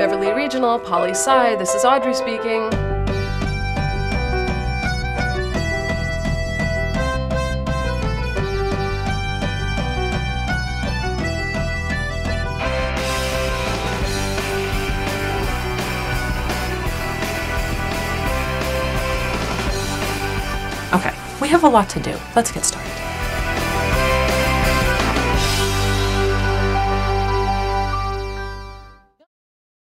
Beverly Regional, Polly Sci. This is Audrey speaking. Okay, we have a lot to do. Let's get started.